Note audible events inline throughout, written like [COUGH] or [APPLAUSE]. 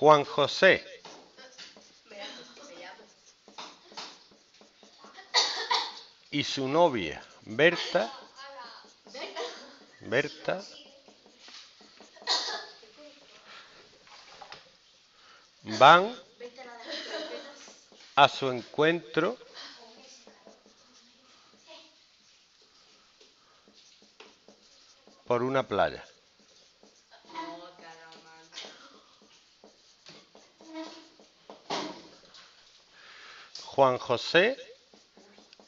Juan José. Y su novia, Berta. Berta. Van a su encuentro por una playa. Juan José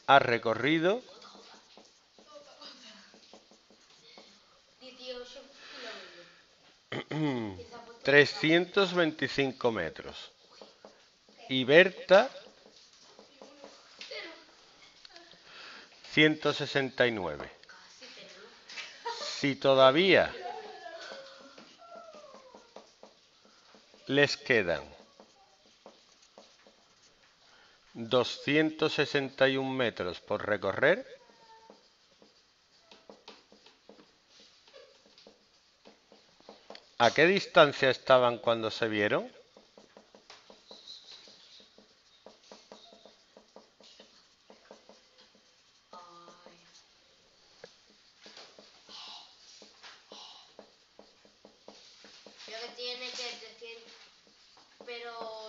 ha recorrido [CLEARS THROAT] 325 metros. Y Berta 169. Si todavía les quedan 261 metros por recorrer, ¿a qué distancia estaban cuando se vieron?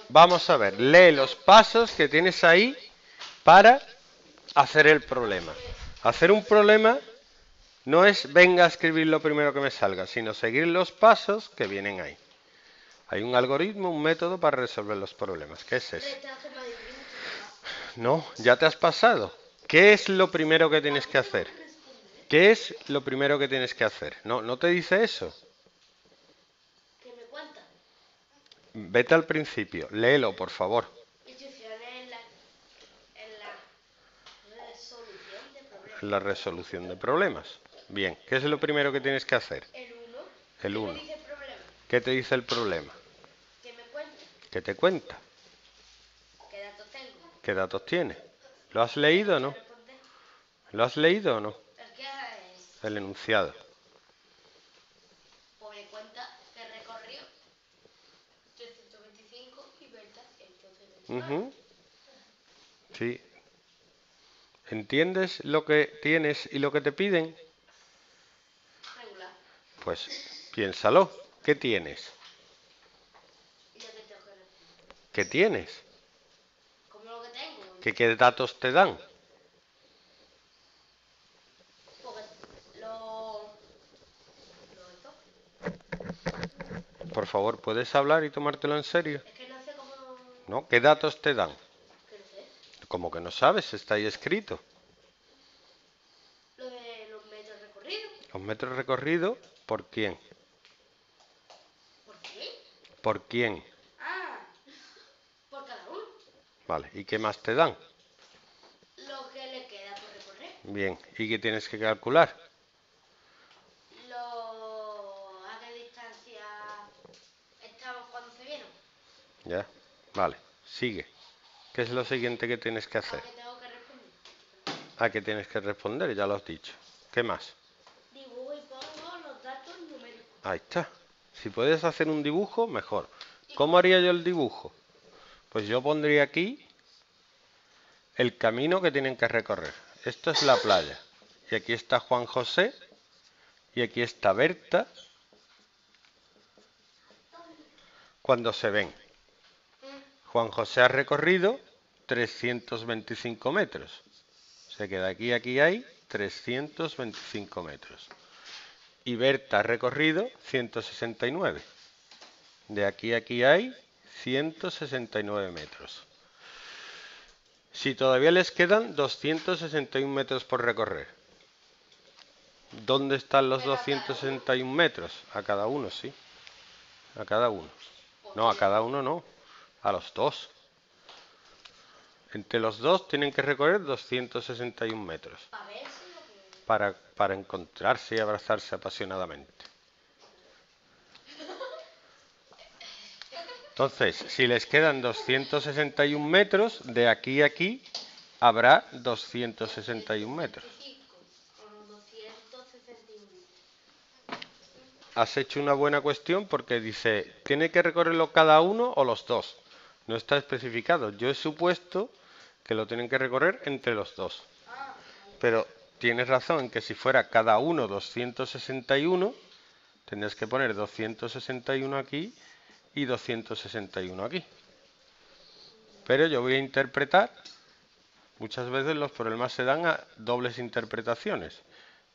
Vamos a ver, lee los pasos que tienes ahí para hacer el problema. Hacer un problema no es venga a escribir lo primero que me salga, sino seguir los pasos que vienen ahí. Hay un algoritmo, un método para resolver los problemas. ¿Qué es eso? No, ya te has pasado. ¿Qué es lo primero que tienes que hacer? ¿Qué es lo primero que tienes que hacer? No, no te dice eso. Vete al principio, léelo, por favor. En la, en la resolución de problemas. La resolución de problemas. Bien, ¿qué es lo primero que tienes que hacer? El 1. El 1. dice el problema? ¿Qué te dice el problema? Que me cuente. ¿Qué te cuenta? ¿Qué datos tengo? ¿Qué datos tiene? ¿Lo has leído o no? ¿Lo has leído o no? El que es, El enunciado. pues me cuenta que recorrió 325 y Berta 179. Ujú. Sí. ¿Entiendes lo que tienes y lo que te piden? Pues piénsalo. ¿Qué tienes? ¿Y yo qué tienes? ¿Qué, datos te dan? Por favor, ¿puedes hablar y tomártelo en serio? ¿No? ¿Qué datos te dan? Como que no sabes, está ahí escrito. Lo de los metros recorridos. Los metros recorridos, ¿por quién? ¿Por qué? ¿Por quién? Ah, [LAUGHS] por cada uno. Vale, ¿y qué más te dan? Lo que le queda por recorrer. Bien, ¿y qué tienes que calcular? Lo... ¿A qué distancia estaban cuando se vieron? Ya, vale, sigue. ¿Qué es lo siguiente que tienes que ¿A hacer? ¿A qué tienes que responder? Ya lo has dicho. ¿Qué más? Dibujo y pongo los datos numéricos. Ahí está. Si puedes hacer un dibujo, mejor. ¿Cómo haría yo el dibujo? Pues yo pondría aquí el camino que tienen que recorrer. Esto es la playa. Y aquí está Juan José. Y aquí está Berta. Cuando se ven. Juan José ha recorrido 325 metros. Se queda aquí, aquí hay 325 metros. Y Berta ha recorrido 169. De aquí a aquí hay 169 metros. Si todavía les quedan 261 metros por recorrer. ¿Dónde están los 261 metros? A cada uno, sí. A cada uno. No, a cada uno no. A los dos. Entre los dos tienen que recorrer 261 metros para, para encontrarse y abrazarse apasionadamente. Entonces, si les quedan 261 metros, de aquí a aquí habrá 261 metros. 25 con 261. has hecho una buena cuestión porque dice, ¿tiene que recorrerlo cada uno o los dos? No está especificado. Yo he supuesto que lo tienen que recorrer entre los dos. Pero tienes razón en que si fuera cada uno 261, tendrías que poner 261 aquí y 261 aquí. Pero yo voy a interpretar, muchas veces los problemas se dan a dobles interpretaciones,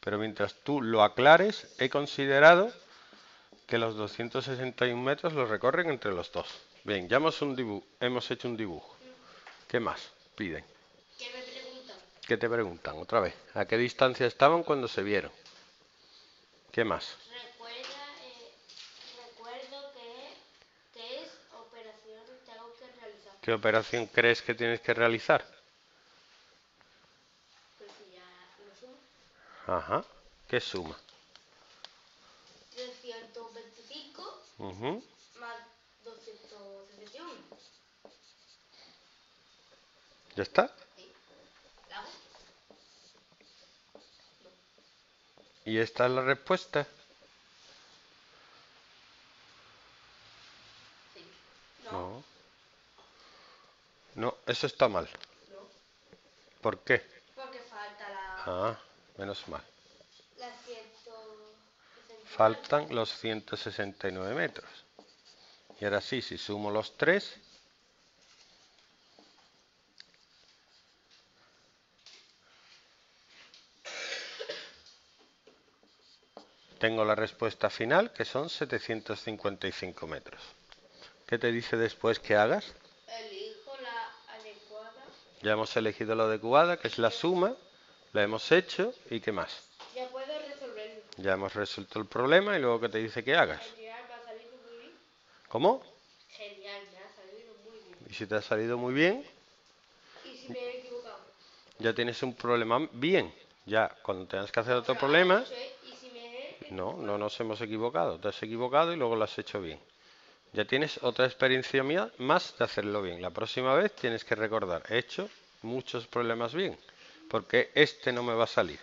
pero mientras tú lo aclares, he considerado que los 261 metros los recorren entre los dos. Bien, ya hemos, un dibu- hemos hecho un dibujo. ¿Qué más piden? ¿Qué me preguntan? ¿Qué te preguntan otra vez? ¿A qué distancia estaban cuando se vieron? ¿Qué más? Recuerda, eh, recuerdo que, que es operación tengo que realizar. ¿Qué operación crees que tienes que realizar? Pues si ya lo sumo. Ajá. ¿Qué suma? 325 Ujú. más 261. ¿Ya está? ¿Y esta es la respuesta? Sí. No. No. No, eso está mal. No. ¿Por qué? Porque falta la, Ah, menos mal. la 169. Faltan los 169 metros. Y ahora sí, si sumo los tres, tengo la respuesta final, que son 755 metros. ¿Qué te dice después que hagas? Elijo la adecuada. Ya hemos elegido la adecuada, que es la suma, la hemos hecho, ¿y qué más? Ya puedo resolverlo. Ya hemos resuelto el problema y luego que te dice que hagas. Genial, me ha salido muy bien. ¿Cómo? Genial, me ha salido muy bien. Y si te ha salido muy bien, ¿Y si me he equivocado? ya tienes un problema bien. Ya cuando tengas que hacer otro problema, No sé, ¿Y si me he no, no nos hemos equivocado. Te has equivocado y luego lo has hecho bien. Ya tienes otra experiencia mía más de hacerlo bien. La próxima vez tienes que recordar, he hecho muchos problemas bien, porque este no me va a salir.